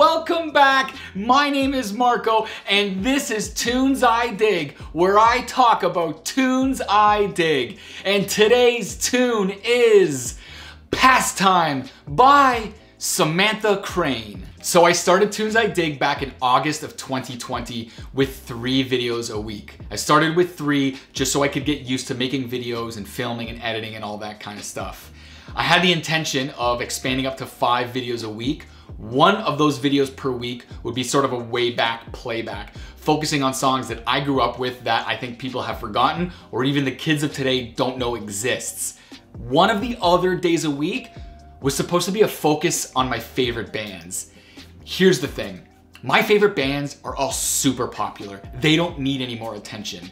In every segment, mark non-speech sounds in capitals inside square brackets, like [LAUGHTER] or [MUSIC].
welcome back. My name is Marco, and this is Tunes I Dig, where I talk about tunes I dig. And today's tune is Pastime by Samantha Crain. So I started Tunes I Dig back in August of 2020 with three videos a week. I started with three just so I could get used to making videos and filming and editing and all that kind of stuff. I had the intention of expanding up to five videos a week. One of those videos per week would be sort of a way back playback, focusing on songs that I grew up with that I think people have forgotten or even the kids of today don't know exists. One of the other days a week was supposed to be a focus on my favorite bands. Here's the thing. My favorite bands are all super popular. They don't need any more attention.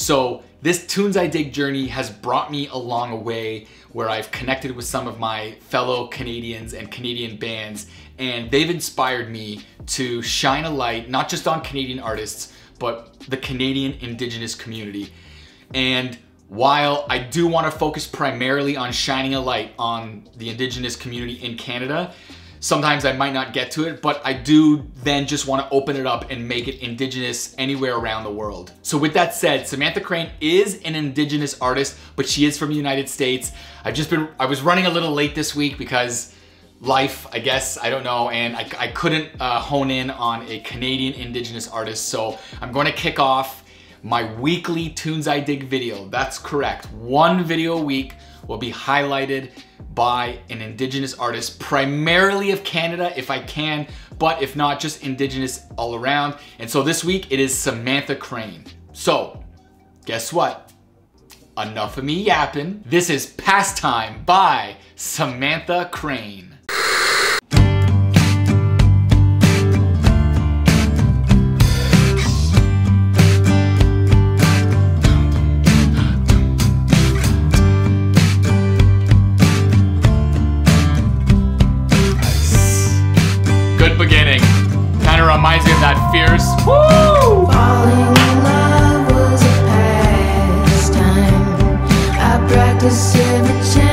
So this Tunes I Dig journey has brought me along a way where I've connected with some of my fellow Canadians and Canadian bands and they've inspired me to shine a light not just on Canadian artists but the Canadian indigenous community. And while I do want to focus primarily on shining a light on the indigenous community in Canada, sometimes I might not get to it, but I do then just want to open it up and make it indigenous anywhere around the world. So with that said, Samantha Crain is an indigenous artist, but she is from the United States. I've just been, I was running a little late this week because life, I guess, I don't know, and I, I couldn't uh, hone in on a Canadian indigenous artist, so I'm going to kick off my weekly Tunes I Dig video. That's correct. One video a week will be highlighted by an Indigenous artist, primarily of Canada if I can, but if not, just Indigenous all around. And so this week it is Samantha Crain. So, guess what? Enough of me yapping. This is Pastime by Samantha Crain. Reminds me of that fierce. Woo! Falling in love was a pastime. I practice every chance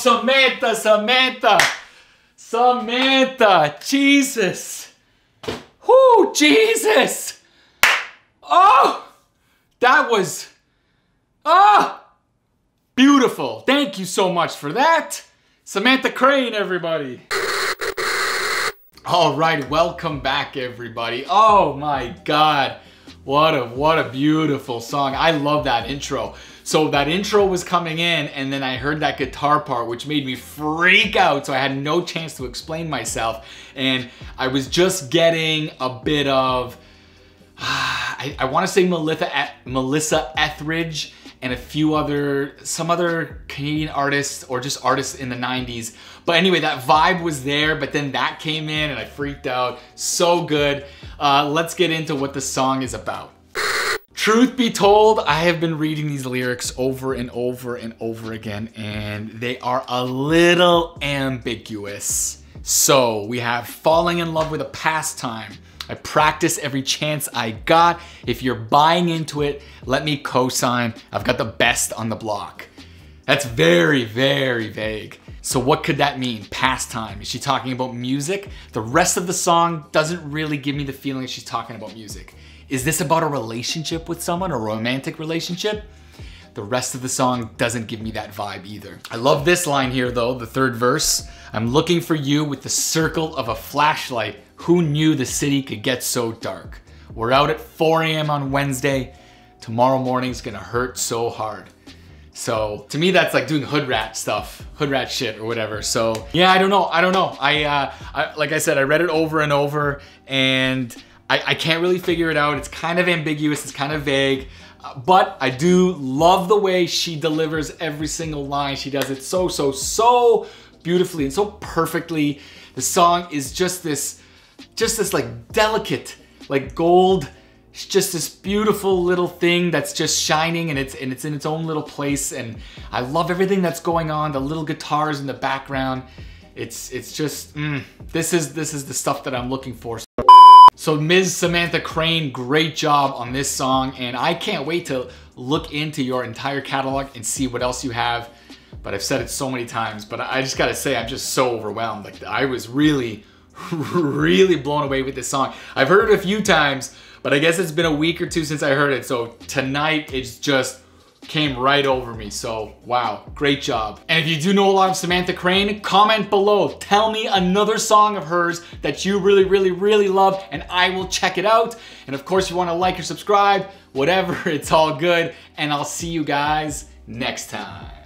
Samantha, Samantha, Samantha, Jesus. Whoo, Jesus. Oh, that was, ah, oh, beautiful. Thank you so much for that. Samantha Crain, everybody. All right, welcome back, everybody. Oh my God. What a what a beautiful song. I love that intro. So that intro was coming in and then I heard that guitar part which made me freak out so I had no chance to explain myself and I was just getting a bit of I, I want to say Melissa Melissa Etheridge and a few other, some other Canadian artists or just artists in the 90s. But anyway, that vibe was there, but then that came in and I freaked out. So good. Uh, let's get into what the song is about. Truth be told, I have been reading these lyrics over and over and over again, and they are a little ambiguous. So we have falling in love with a pastime, I practice every chance I got. If you're buying into it, let me co-sign. I've got the best on the block. That's very, very vague. So what could that mean? Pastime. Is she talking about music? The rest of the song doesn't really give me the feeling she's talking about music. Is this about a relationship with someone, a romantic relationship? The rest of the song doesn't give me that vibe either. I love this line here though, the third verse. I'm looking for you with the circle of a flashlight. Who knew the city could get so dark? We're out at 4 a.m. on Wednesday. Tomorrow morning's gonna hurt so hard. So to me, that's like doing hood rat stuff, hood rat shit or whatever. So yeah, I don't know. I don't know. I, uh, I like I said, I read it over and over and I, I can't really figure it out. It's kind of ambiguous. It's kind of vague. But I do love the way she delivers every single line. She does it so, so, so beautifully and so perfectly. The song is just this, just this like delicate, like gold, it's just this beautiful little thing that's just shining and it's and it's in its own little place and I love everything that's going on the little guitars in the background it's it's just mm, this is this is the stuff that I'm looking for so Ms. Samantha Crain, great job on this song, and I can't wait to look into your entire catalog and see what else you have. But I've said it so many times, but I just gotta say, I'm just so overwhelmed. Like I was really, [LAUGHS] really blown away with this song. I've heard it a few times, but I guess it's been a week or two since I heard it. So tonight, it's just came right over me. So wow, great job. And if you do know a lot of Samantha Crain, comment below. Tell me another song of hers that you really, really, really love and I will check it out. And of course, you wanna like or subscribe, whatever, [LAUGHS] it's all good. And I'll see you guys next time.